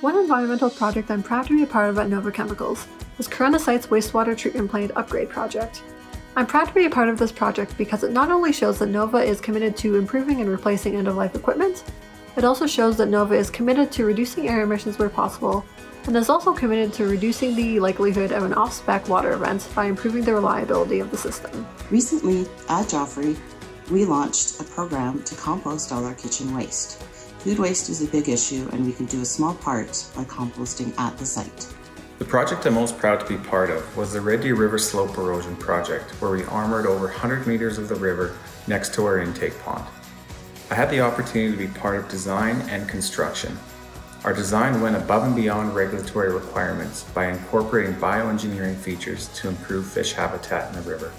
One environmental project I'm proud to be a part of at Nova Chemicals is Corunna Site's wastewater treatment plant upgrade project. I'm proud to be a part of this project because it not only shows that Nova is committed to improving and replacing end-of-life equipment, it also shows that Nova is committed to reducing air emissions where possible, and is also committed to reducing the likelihood of an off-spec water event by improving the reliability of the system. Recently, at Joffre, we launched a program to compost all our kitchen waste. Food waste is a big issue and we can do a small part by composting at the site. The project I'm most proud to be part of was the Red Deer River Slope Erosion Project, where we armored over 100 meters of the river next to our intake pond. I had the opportunity to be part of design and construction. Our design went above and beyond regulatory requirements by incorporating bioengineering features to improve fish habitat in the river.